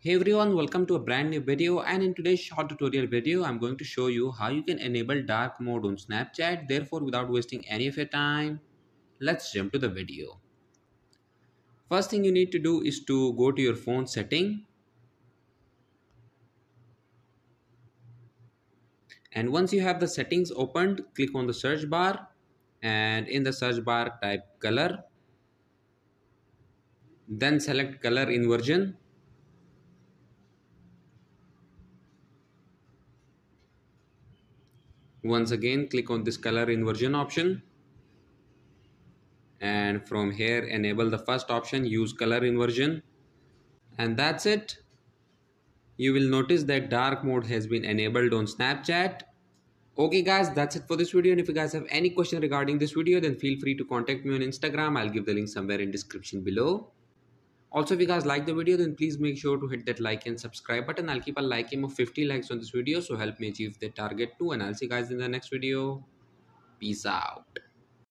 Hey everyone, welcome to a brand new video and in today's short tutorial video, I'm going to show you how you can enable dark mode on Snapchat. Therefore, without wasting any of your time, let's jump to the video. First thing you need to do is to go to your phone setting. And once you have the settings opened, click on the search bar and in the search bar type color. Then select color inversion once again click on this color inversion option. And from here enable the first option use color inversion. And that's it. You will notice that dark mode has been enabled on snapchat. Okay guys that's it for this video. And if you guys have any question regarding this video then feel free to contact me on instagram. I'll give the link somewhere in description below also, if you guys like the video, then please make sure to hit that like and subscribe button. I'll keep a like aim of 50 likes on this video. So help me achieve the target too. And I'll see you guys in the next video. Peace out.